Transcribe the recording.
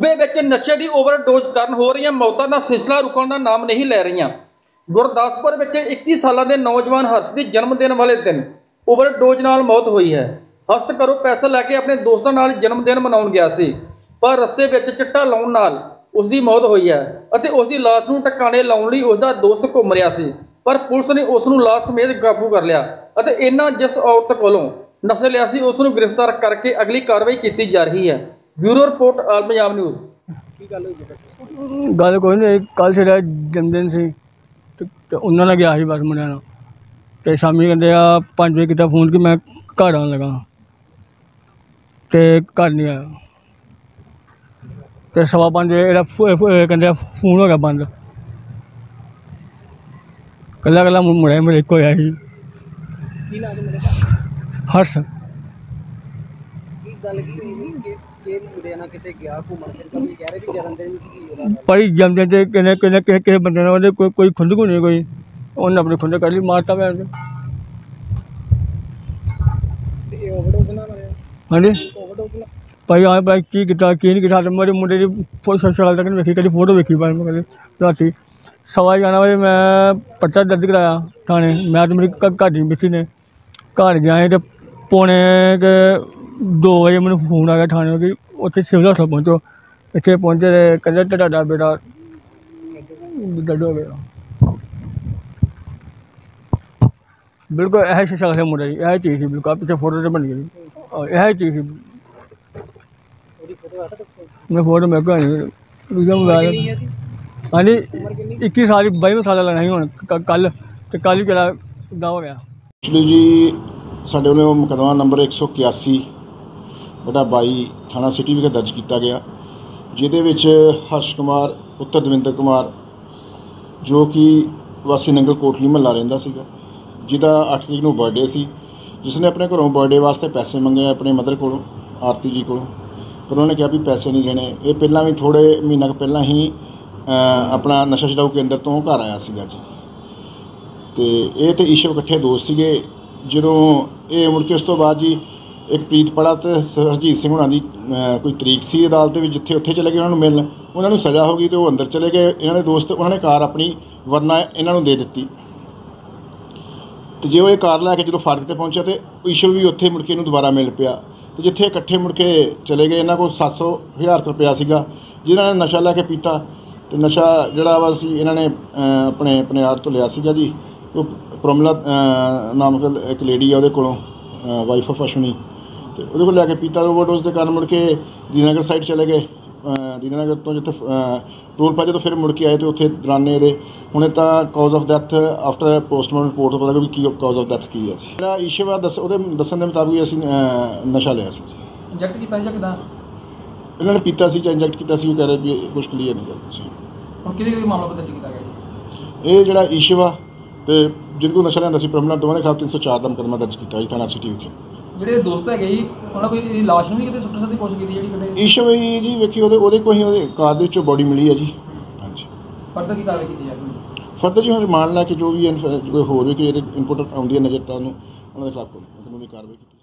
ਸੂਬੇ ਵਿੱਚ ਨਸ਼ੇ ਦੀ ਓਵਰਡੋਜ਼ ਕਾਰਨ ਹੋ ਰਹੀਆਂ ਮੌਤਾਂ ਦਾ ਸਿਲਸਿਲਾ ਰੁਕਣ ਦਾ ਨਾਮ ਨਹੀਂ ਲੈ ਰਹੀਆਂ। ਗੁਰਦਾਸਪੁਰ ਵਿੱਚ 21 ਸਾਲਾਂ ਦੇ ਨੌਜਵਾਨ ਹਰਸ਼ ਦੀ ਜਨਮ ਦਿਨ ਵਾਲੇ ਦਿਨ ਓਵਰਡੋਜ਼ ਨਾਲ ਮੌਤ ਹੋਈ ਹੈ। ਹਰਸ਼ ਘਰੋਂ ਪੈਸਾ ਲੈ ਕੇ ਆਪਣੇ ਦੋਸਤਾਂ ਨਾਲ ਜਨਮ ਦਿਨ ਮਨਾਉਣ ਗਿਆ ਸੀ, ਪਰ ਰਸਤੇ ਵਿੱਚ ਚਿੱਟਾ ਲਾਉਣ ਨਾਲ ਉਸ ਦੀ ਮੌਤ ਹੋਈ ਹੈ ਅਤੇ ਉਸ ਦੀ ਲਾਸ਼ ਨੂੰ ਟਿਕਾਣੇ ਲਾਉਣ ਲਈ ਉਸ ਦਾ ਦੋਸਤ ਘੁੰਮ ਰਿਹਾ ਸੀ, ਪਰ ਪੁਲਿਸ ਨੇ ਉਸ ਨੂੰ ਲਾਸ਼ ਸਮੇਤ ਕਾਬੂ ਕਰ ਲਿਆ ਅਤੇ ਇਹਨਾਂ ਜਿਸ ਔਰਤ ਕੋਲੋਂ ਨਸ਼ਾ ਲਿਆ ਸੀ, ਉਸ ਨੂੰ ਗ੍ਰਿਫਤਾਰ ਕਰਕੇ ਅਗਲੀ ਕਾਰਵਾਈ ਕੀਤੀ ਜਾ ਰਹੀ ਹੈ। Bureau report all Punjab news. ਗੱਲ ਕੋਈ ਨਹੀਂ ਕੱਲ ਸਿਰਾ ਜਨਮਦਿਨ ਸੀ ਤੇ ਤੇ ਉਹਨਾਂ ਨਾਲ ਗਿਆ ਸੀ ਬਸ ਮੁੰਡਿਆਂ ਨਾਲ। ਤੇ ਸ਼ਾਮੀ ਕਹਿੰਦੇ ਆ 5 ਵਜੇ ਕੀਤਾ ਫੋਨ ਕਿ ਮੈਂ ਘਰ ਆਉਣ ਲੱਗਾ। ਤੇ ਘਰ ਨਹੀਂ ਆਇਆ। ਤੇ ਸਵਾ ਪੰਜ ਵਜੇ ਇਹਦਾ ਕਹਿੰਦੇ ਆ ਫੋਨ ਹੋ ਗਿਆ ਬੰਦ। ਕੱਲਾ ਕੱਲਾ ਮੁੰਡਾ ਮੇਰੇ ਕੋਲ ਆਇਆ ਸੀ। ਕੀ ਨਾਮ ਮੇਰੇ ਹਰਸ਼। भाई जमदे थे कहने कहने कोई कोई खुंद को नहीं कोई उन्हें अपने खुंद कर ली मारता मैं हाँ जी भाई हाँ भाई की किता की नहीं किता मेरे मुंडे की सड़ा तक देखी कहीं फ़ोटो देखी भाई मैं कहीं राती सवा जाना बजे मैं पर्चा दर्ज कराया थाने मैं तो मेरी घर दी बिस्सी ने घर गया पौने के ਦੋ ਵਜੇ ਮੈਨੂੰ ਫੋਨ ਆ ਗਿਆ ਥਾਣੇ ਕਿ ਉੱਥੇ ਸਿਵਲ ਹਸਪਤਾਲ ਪਹੁੰਚੋ। ਇੱਥੇ ਪਹੁੰਚੇ ਤੇ ਕਹਿੰਦੇ ਤੁਹਾਡਾ ਬੇਟਾ ਡੱਡ ਹੋ ਗਿਆ। ਬਿਲਕੁਲ ਇਹ ਸ਼ਖਸ ਹੈ ਮੁੰਡਾ ਜੀ ਇਹ ਚੀਜ਼ ਸੀ ਬਿਲਕੁਲ ਪਿੱਛੇ ਫੋਟੋ ਤੇ ਬਣ ਗਈ ਇਹ ਚੀਜ਼ ਸੀ। ਮੈਂ ਫੋਟੋ ਮੇਰੇ ਕੋਲ ਨਹੀਂ, ਦੂਜਾ ਹਾਂਜੀ 21 ਸਾਲ 22 ਸਾਲ ਲੈਣਾ ਸੀ ਹੁਣ ਕੱਲ ਤੇ ਕੱਲ ਹੀ ਜਿਹੜਾ ਦਾ ਹੋ ਗਿਆ। ਪਿਛਲੇ ਜੀ, ਸਾਡੇ ਵੱਲੋਂ ਮੁਕਦਮਾ ਨੰਬਰ 181 ਬਟਾ 22 ਥਾਣਾ ਸਿਟੀ ਵਿਖੇ ਦਰਜ ਕੀਤਾ ਗਿਆ, ਜਿਹਦੇ ਵਿੱਚ ਹਰਸ਼ ਕੁਮਾਰ, ਪੁੱਤਰ ਦਵਿੰਦਰ ਕੁਮਾਰ, ਜੋ ਕਿ ਵਾਸੀ ਨੰਗਲ ਕੋਟਲੀ ਮਹੱਲਾ ਰਹਿੰਦਾ ਸੀਗਾ, ਜਿਹਦਾ 8 ਤਰੀਕ ਨੂੰ ਬਰਥਡੇ ਸੀ ਜਿਸ ਨੇ ਆਪਣੇ ਘਰੋਂ ਬਰਥਡੇ ਵਾਸਤੇ ਪੈਸੇ ਮੰਗੇ ਆਪਣੇ ਮਦਰ ਕੋਲੋਂ, ਆਰਤੀ ਜੀ ਕੋਲੋਂ, ਪਰ ਉਹਨਾਂ ਨੇ ਕਿਹਾ ਵੀ ਪੈਸੇ ਨਹੀਂ ਦੇਣੇ ਇਹ ਪਹਿਲਾਂ ਵੀ ਥੋੜੇ ਮਹੀਨਾ ਕੁ ਪਹਿਲਾਂ ਹੀ ਆਪਣਾ ਨਸ਼ਾ ਛਡਾਊ ਕੇਂਦਰ ਤੋਂ ਘਰ ਆਇਆ ਸੀਗਾ ਜੀ। ਤੇ ਇਹ ਤੇ ਈਸ਼ਵ ਇਕੱਠੇ ਦੋਸਤ ਸੀਗੇ, ਜਦੋਂ ਇਹ ਮੁੜ ਕੇ ਉਸ ਤੋਂ ਬਾਅਦ ਜੀ ਇੱਕ ਪ੍ਰੀਤ ਪੜਾ ਤੇ ਹਰਜੀਤ ਸਿੰਘ ਹੁਣਾਂ ਦੀ ਅਹ, ਕੋਈ ਤਰੀਕ ਸੀ ਅਦਾਲਤ ਵਿੱਚ ਜਿੱਥੇ ਉੱਥੇ ਚਲੇ ਗਏ ਉਹਨਾਂ ਨੂੰ ਮਿਲਣ। ਉਹਨਾਂ ਨੂੰ ਸਜ਼ਾ ਹੋ ਗਈ ਤੇ ਉਹ ਅੰਦਰ ਚਲੇ ਗਏ। ਇਹਨਾਂ ਦੇ ਦੋਸਤ ਉਹਨਾਂ ਨੇ ਕਾਰ ਆਪਣੀ ਵਰਨਾ ਇਹਨਾਂ ਨੂੰ ਦੇ ਦਿੱਤੀ। ਤੇ ਜੇ ਉਹ ਇਹ ਕਾਰ ਲੈ ਕੇ ਜਦੋਂ ਫਾਟਕ ਤੇ ਪਹੁੰਚਿਆ ਤੇ ਈਸ਼ਵ ਵੀ ਉੱਥੇ ਮੁੜ ਕੇ ਇਹਨੂੰ ਦੁਬਾਰਾ ਮਿਲ ਪਿਆ। ਤੇ ਜਿੱਥੇ ਇਕੱਠੇ ਮੁੜ ਕੇ ਚਲੇ ਗਏ ਇਹਨਾਂ ਕੋਲ 700 ਹਜ਼ਾਰ ਕੁ ਰੁਪਇਆ ਸੀਗਾ ਜਿਹਨਾਂ ਨੇ ਨਸ਼ਾ ਲੈ ਕੇ ਪੀਤਾ। ਤੇ ਨਸ਼ਾ ਜਿਹੜਾ ਵਾ ਸੀ ਇਹਨਾਂ ਨੇ ਅਹ, ਆਪਣੇ ਆਪਣੇ ਆੜ ਤੋਂ ਲਿਆ ਸੀਗਾ ਜੀ। ਉਹ ਪ੍ਰਮਲਾ ਅਹ, ਨਾਮਕ ਇੱਕ ਲੇਡੀ ਆ ਉਹਦੇ ਕੋਲੋਂ ਵਾਈਫ ਆਫ ਅਸ਼ਵਨੀ। ਤੇ ਉਹਦੇ ਕੋਲ ਲੈ ਕੇ ਪੀਤਾ ਓਵਰਡੋਜ਼ ਦੇ ਕਾਰਨ ਮੁੜ ਕੇ ਦੀਨਾਨਗਰ ਸਾਈਡ ਚਲੇ ਗਏ। ਦੀਨਾਨਗਰ ਤੋਂ ਜਿੱਥੇ ਟੋਲ ਪਲਾਜ਼ਾ ਤੋਂ ਫਿਰ ਮੁੜ ਕੇ ਆਏ ਤੇ ਉੱਥੇ ਦਰਾਨੇ ਦੇ ਹੁਣੇ ਤਾਂ cause of death after postmortem report ਤੋਂ ਪਤਾ ਲੱਗਾ ਵੀ ਕੀ ਕਾਜ਼ ਆਫ ਡੈਥ ਕੀ ਹੈ। ਜਿਹੜਾ ਈਸ਼ਵਾ ਦੱਸ ਉਹਦੇ ਦੱਸਣ ਦੇ ਮੁਤਾਬਿਕ ਅਸੀਂ ਨਸ਼ਾ ਲਿਆ ਸੀ। ਇੰਜੈਕਟ ਕੀਤਾ ਜਾਂ ਕਿਦਾਂ? ਇਹਨਾਂ ਨੇ ਪੀਤਾ ਸੀ ਜਾਂ ਇੰਜੈਕਟ ਕੀਤਾ ਸੀ ਉਹ ਕਹਿ ਰਹੇ ਵੀ ਕੁਝ ਕਲੀਅਰ ਨਹੀਂ ਕਰ ਸੀ। ਹੁਣ ਕਿਹਦੇ ਕਿਹਦੇ ਮਾਮਲਾ ਦਰਜ ਕੀਤਾ ਗਿਆ ਇਹ ਜਿਹੜਾ ਈਸ਼ਵਾ ਤੇ ਜਿਹਦੇ ਕੋਲ ਨਸ਼ਾ ਲੈਂਦਾ ਸੀ ਪ੍ਰਮਨਾ ਦੋਵਾਂ ਦੇ ਖਿਲਾਫ 304 ਦਾ ਮੁਕੱਦਮਾ ਦਰਜ ਕੀਤਾ ਜੀ ਥਾਣਾ ਸਿਟੀ ਵਿਖੇ। ਜਿਹੜੇ ਦੋਸਤ ਹੈਗੇ ਜੀ ਉਹਨਾਂ ਕੋਈ ਲਾਸ਼ ਨੂੰ ਵੀ ਕਿਤੇ ਸੁੱਟਣ ਦੀ ਕੋਸ਼ਿਸ਼ ਕੀਤੀ ਜਿਹੜੀ ਕਿਤੇ ਈਸ਼ਵਾ ਜੀ ਜੀ ਵੇਖੀ ਉਹਦੇ ਉਹਦੇ ਕੋਈ ਉਹਦੇ ਕਾਰ ਦੇ ਵਿੱਚੋਂ ਬੋਡੀ ਮਿਲੀ ਹੈ ਜੀ। ਹਾਂਜੀ। ਫਰਦਰ ਕੀ ਕਾਰਵਾਈ ਕੀਤੀ ਜਾਵੇਗੀ ਫਰਦਰ ਜੀ ਹੁਣ ਰਿਮਾਂਡ ਲੈ ਕੇ ਜੋ ਵੀ ਕੋਈ ਹੋਰ ਵੀ ਕੋਈ ਇਹਦੇ ਇਨਪੁਟ ਆਉਂਦੀ ਹੈ ਨਜ਼ਰ ਤਾਂ ਉਹਨੂੰ ਉਹਨਾਂ ਦੇ ਖਿਲਾਫ ਕਾਨੂੰਨੀ ਕਾਰਵਾਈ ਕੀਤੀ